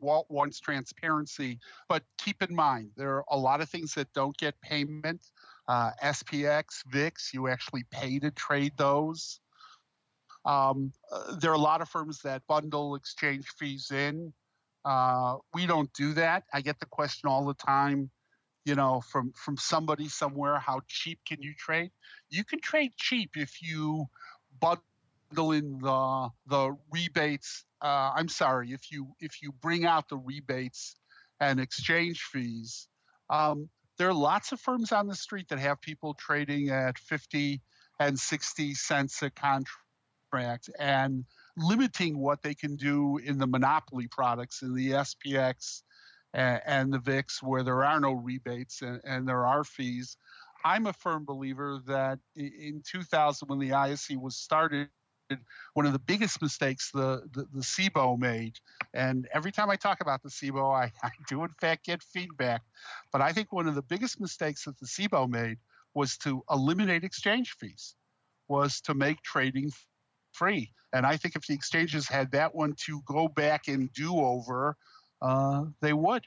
Walt wants transparency, but keep in mind there are a lot of things that don't get payment. Uh, SPX, VIX, you actually pay to trade those. Um, uh, there are a lot of firms that bundle exchange fees in. Uh, we don't do that. I get the question all the time, you know, from from somebody somewhere, how cheap can you trade? You can trade cheap if you bundle in the the rebates uh, I'm sorry, if you if you bring out the rebates and exchange fees, um, there are lots of firms on the street that have people trading at 50 and 60 cents a contract and limiting what they can do in the monopoly products in the SPX and, and the VIX where there are no rebates and, and there are fees. I'm a firm believer that in 2000, when the ISE was started, one of the biggest mistakes the, the, the CBOE made. And every time I talk about the CBOE, I, I do in fact get feedback. But I think one of the biggest mistakes that the CBOE made was to eliminate exchange fees, was to make trading free. And I think if the exchanges had that one to go back and do over, uh, they would.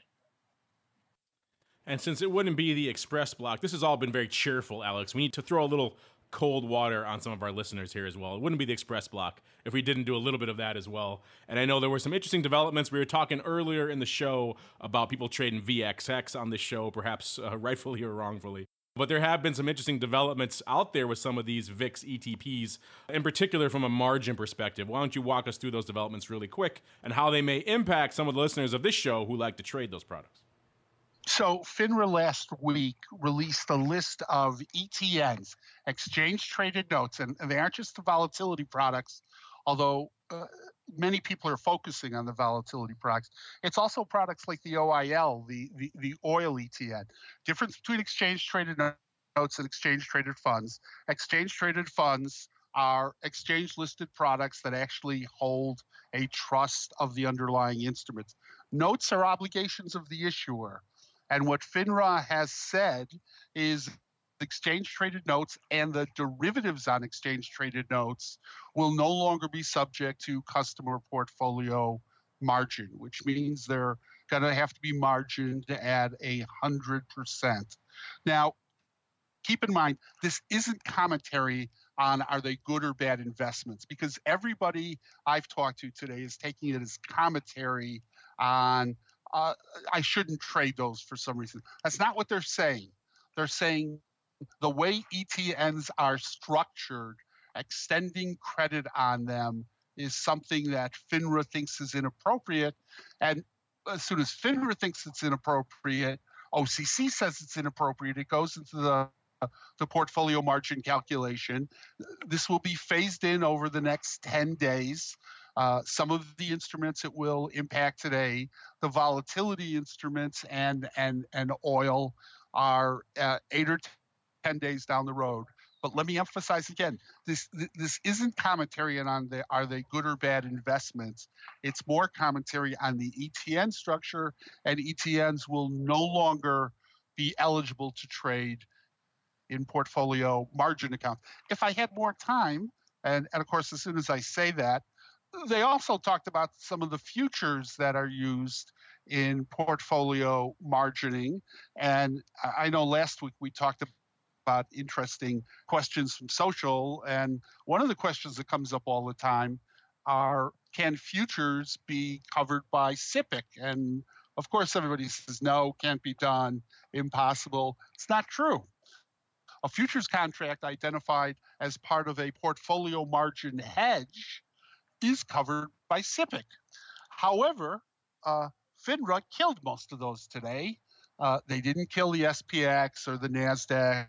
And since it wouldn't be the Xpress block, this has all been very cheerful, Alex. We need to throw a little cold water on some of our listeners here as well. It wouldn't be the Xpress block if we didn't do a little bit of that as well. And I know there were some interesting developments. We were talking earlier in the show about people trading VXX on this show, perhaps uh, rightfully or wrongfully. But there have been some interesting developments out there with some of these VIX ETPs, in particular from a margin perspective. Why don't you walk us through those developments really quick and how they may impact some of the listeners of this show who like to trade those products? So FINRA last week released a list of ETNs, exchange traded notes, and, they aren't just the volatility products, although uh, many people are focusing on the volatility products. It's also products like the OIL, the, the, the oil ETN. Difference between exchange traded notes and exchange traded funds. Exchange traded funds are exchange listed products that actually hold a trust of the underlying instruments. Notes are obligations of the issuer. And what FINRA has said is exchange traded notes and the derivatives on exchange traded notes will no longer be subject to customer portfolio margin, which means they're going to have to be margined at a hundred percent. Now, keep in mind, this isn't commentary on are they good or bad investments because everybody I've talked to today is taking it as commentary on uh, I shouldn't trade those for some reason. That's not what they're saying. They're saying the way ETNs are structured, extending credit on them is something that FINRA thinks is inappropriate. And as soon as FINRA thinks it's inappropriate, OCC says it's inappropriate. It goes into the the portfolio margin calculation. This will be phased in over the next 10 days. Uh, some of the instruments it will impact today, the volatility instruments and and and oil are uh, eight or ten days down the road. But let me emphasize again: this this isn't commentary on the are they good or bad investments. It's more commentary on the ETN structure, and ETNs will no longer be eligible to trade in portfolio margin accounts. If I had more time, and, and of course, as soon as I say that, they also talked about some of the futures that are used in portfolio margining. And I know last week we talked about interesting questions from social. And one of the questions that comes up all the time are can futures be covered by SIPC? And of course, everybody says no, can't be done, impossible. It's not true. A futures contract identified as part of a portfolio margin hedge is covered by SIPC. However, uh, FINRA killed most of those today. Uh, they didn't kill the SPX or the NASDAQ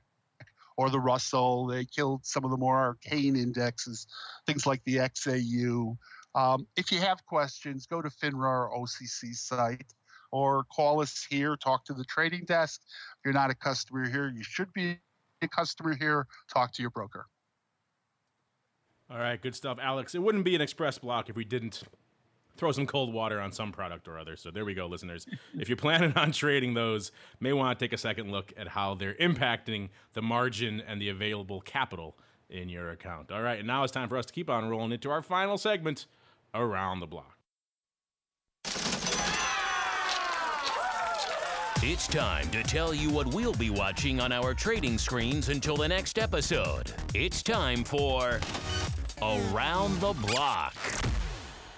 or the Russell. They killed some of the more arcane indexes, things like the XAU. Um, if you have questions, go to FINRA or OCC site or call us here, talk to the trading desk. If you're not a customer here, you should be a customer here. Talk to your broker. All right, good stuff, Alex. It wouldn't be an Xpress block if we didn't throw some cold water on some product or other. So there we go, listeners. if you're planning on trading those, may want to take a second look at how they're impacting the margin and the available capital in your account. All right, and now it's time for us to keep on rolling into our final segment, Around the Block. It's time to tell you what we'll be watching on our trading screens until the next episode. It's time for Around the Block.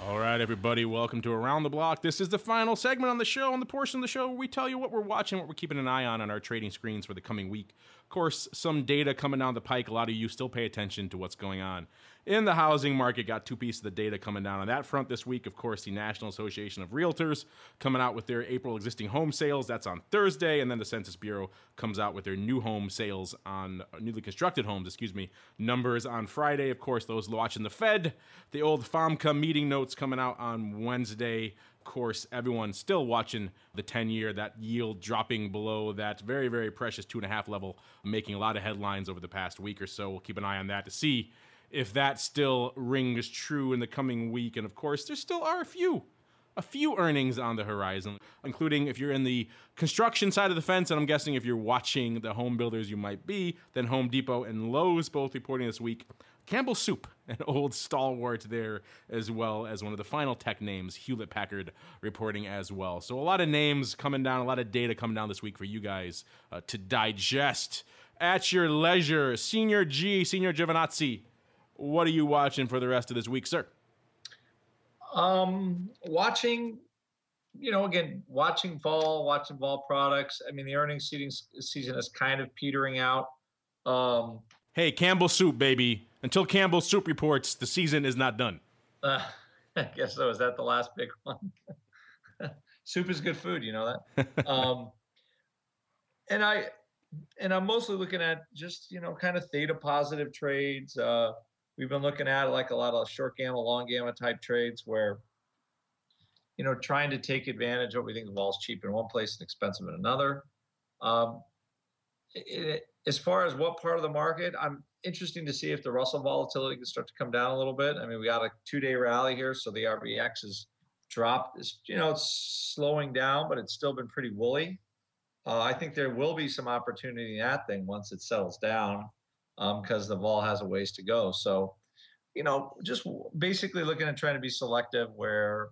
All right, everybody, welcome to Around the Block. This is the final segment on the show, on the portion of the show where we tell you what we're watching, what we're keeping an eye on on our trading screens for the coming week. Of course, some data coming down the pike. A lot of you still pay attention to what's going on in the housing market. Got two pieces of the data coming down on that front this week. Of course, the National Association of Realtors coming out with their April existing home sales. That's on Thursday, and then the Census Bureau comes out with their new home sales on uh, newly constructed homes. Excuse me, numbers on Friday. Of course, those watching the Fed, the old FOMCA meeting notes coming out on Wednesday Of course, everyone's still watching the 10 year, that yield dropping below that very, very precious two and a half level, making a lot of headlines over the past week or so. We'll keep an eye on that to see if that still rings true in the coming week. And of course, there still are a few. A few earnings on the horizon, including if you're in the construction side of the fence, and I'm guessing if you're watching the home builders, you might be. Then Home Depot and Lowe's both reporting this week. Campbell Soup, an old stalwart there, as well as one of the final tech names, Hewlett Packard, reporting as well. So a lot of names coming down, a lot of data coming down this week for you guys uh, to digest at your leisure. Senior G, Senior Giovinazzi, what are you watching for the rest of this week, sir? Um, watching, you know, again, watching vol, watching vol products. I mean, the earnings season season is kind of petering out. Um, hey, Campbell Soup, baby. Until Campbell Soup reports, the season is not done. Uh, I guess so. Is that the last big one? Soup is good food, you know that. um, and I, and I'm mostly looking at just you know kind of theta positive trades. Uh, we've been looking at like a lot of short gamma, long gamma type trades where, you know, trying to take advantage of what we think the vol's cheap in one place and expensive in another. Um, it, as far as what part of the market, I'm interesting to see if the Russell volatility can start to come down a little bit. I mean, we got a two-day rally here, so the RVX is dropped. It's, you know, it's slowing down, but it's still been pretty woolly. Uh, I think there will be some opportunity in that thing once it settles down because um, the vol has a ways to go. So, you know, just basically looking at trying to be selective where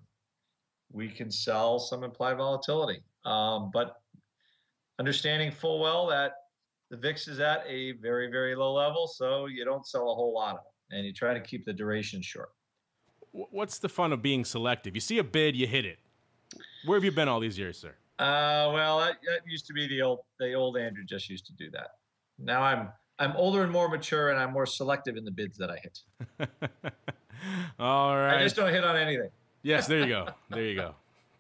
we can sell some implied volatility, um, but understanding full well that the VIX is at a very, very low level, so you don't sell a whole lot of it, and you try to keep the duration short. What's the fun of being selective? You see a bid, you hit it. Where have you been all these years, sir? Uh, well, that, that used to be the old the old Andrew just used to do that. Now I'm I'm older and more mature, and I'm more selective in the bids that I hit. all right. I just don't hit on anything. Yes, there you go. There you go.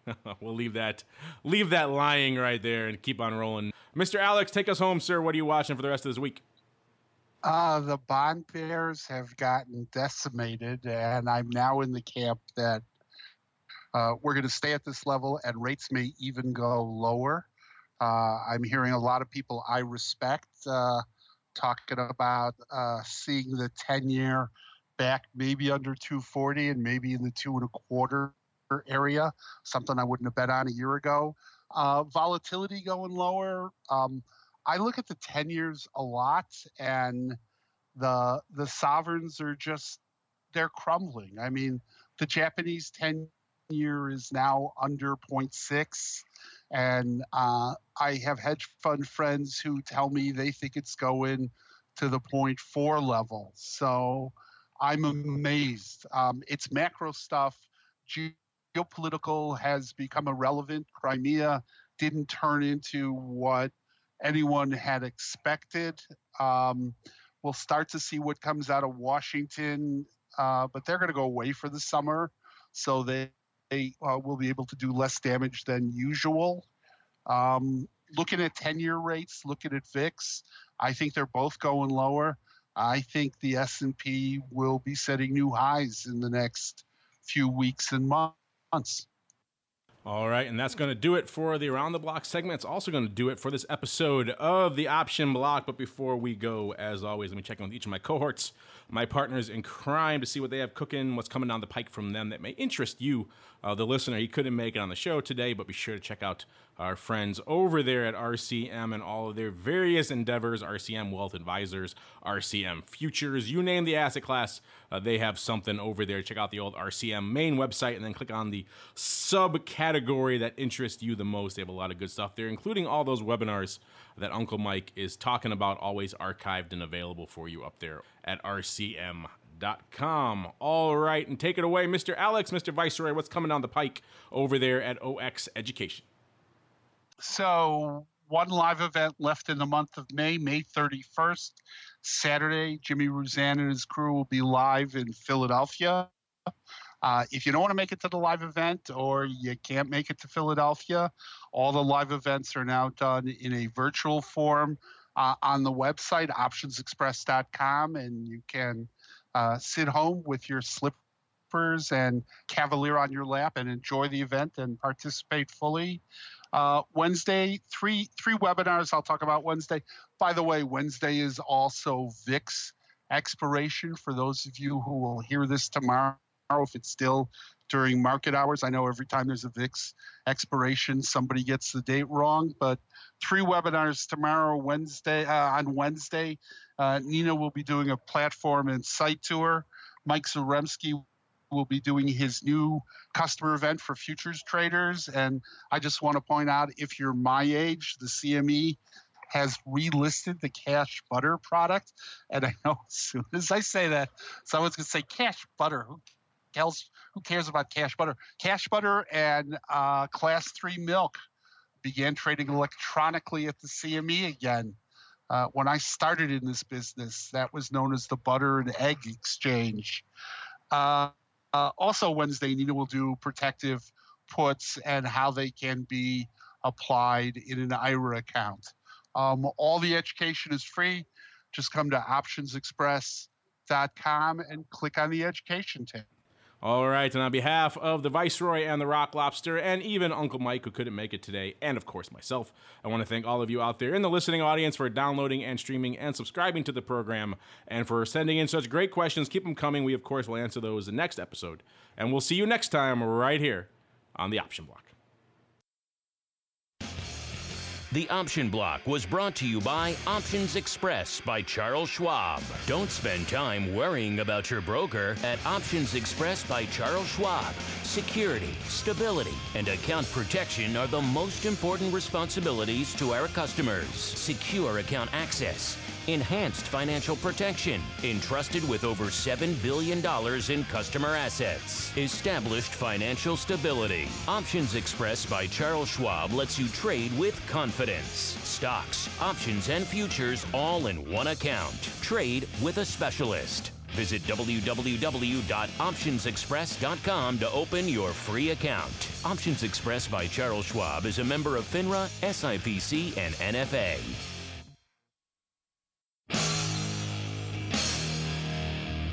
we'll leave that leave that lying right there and keep on rolling. Mr. Alex, take us home, sir. What are you watching for the rest of this week? Uh, the bond bears have gotten decimated, and I'm now in the camp that uh, we're going to stay at this level, and rates may even go lower. Uh, I'm hearing a lot of people I respect uh, talking about uh, seeing the 10 year back maybe under 240 and maybe in the two and a quarter area, something I wouldn't have bet on a year ago. Uh, volatility going lower. Um, I look at the 10 years a lot, and the the sovereigns are just they're crumbling. I mean, the Japanese 10 year is now under 0.6, and uh, I have hedge fund friends who tell me they think it's going to the 0.4 level. So I'm amazed. Um, it's macro stuff. Geopolitical has become irrelevant. Crimea didn't turn into what anyone had expected. Um, we'll start to see what comes out of Washington, uh, but they're going to go away for the summer, so they, they uh, will be able to do less damage than usual. Um, looking at 10-year rates, looking at VIX, I think they're both going lower. I think the S&P will be setting new highs in the next few weeks and months. All right, and that's going to do it for the Around the Block segment. It's also going to do it for this episode of the Option Block. But before we go, as always, let me check in with each of my cohorts, my partners in crime, to see what they have cooking, what's coming down the pike from them that may interest you, uh, the listener. He couldn't make it on the show today, but be sure to check out our friends over there at RCM and all of their various endeavors RCM Wealth Advisors, RCM Futures, you name the asset class, uh, they have something over there. Check out the old RCM main website and then click on the subcategory that interests you the most. They have a lot of good stuff there, including all those webinars that Uncle Mike is talking about, always archived and available for you up there at RCM com. All right, and take it away, Mr. Alex, Mr. Viceroy. What's coming down the pike over there at OX Education? So, one live event left in the month of May, May 31st. Saturday, Jimmy Rouzan and his crew will be live in Philadelphia. Uh, if you don't want to make it to the live event or you can't make it to Philadelphia, all the live events are now done in a virtual form uh, on the website, optionsxpress.com, and you can uh, sit home with your slippers and cavalier on your lap and enjoy the event and participate fully. Uh, Wednesday, three three webinars I'll talk about Wednesday. By the way, Wednesday is also VIX expiration for those of you who will hear this tomorrow if it's still during market hours. I know every time there's a VIX expiration, somebody gets the date wrong, but three webinars tomorrow, Wednesday, uh, on Wednesday. Uh, Nina will be doing a platform and site tour. Mike Zaremski will be doing his new customer event for futures traders. And I just want to point out if you're my age, the CME has relisted the cash butter product. And I know as soon as I say that, someone's going to say cash butter. Who cares, who cares about cash butter? Cash butter and uh, class three milk began trading electronically at the CME again. Uh, when I started in this business, that was known as the butter and egg exchange. Uh, uh, also, Wednesday, Nina will do protective puts and how they can be applied in an IRA account. Um, all the education is free. Just come to optionsxpress.com and click on the education tab. All right, and on behalf of the Viceroy and the Rock Lobster, and even Uncle Mike, who couldn't make it today, and of course myself, I want to thank all of you out there in the listening audience for downloading and streaming and subscribing to the program, and for sending in such great questions. Keep them coming. We, of course, will answer those in the next episode. And we'll see you next time right here on the Option Block. The Option Block was brought to you by optionsXpress by Charles Schwab. Don't spend time worrying about your broker at optionsXpress by Charles Schwab. Security, stability, and account protection are the most important responsibilities to our customers. Secure account access enhanced financial protection, entrusted with over $7 billion in customer assets, established financial stability. optionsXpress by Charles Schwab lets you trade with confidence. Stocks, options, and futures all in one account. Trade with a specialist. Visit www.optionsxpress.com to open your free account. optionsXpress by Charles Schwab is a member of FINRA, SIPC, and NFA.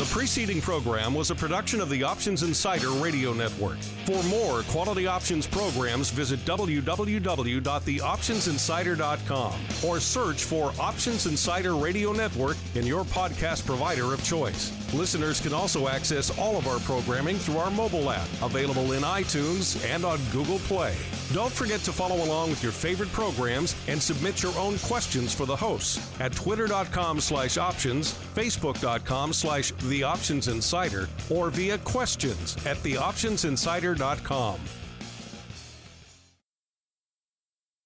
The preceding program was a production of the Options Insider Radio Network. For more quality options programs, visit www.theoptionsinsider.com or search for Options Insider Radio Network in your podcast provider of choice. Listeners can also access all of our programming through our mobile app, available in iTunes and on Google Play. Don't forget to follow along with your favorite programs and submit your own questions for the hosts at twitter.com slash options, facebook.com slash the Options Insider, or via questions at theoptionsinsider.com.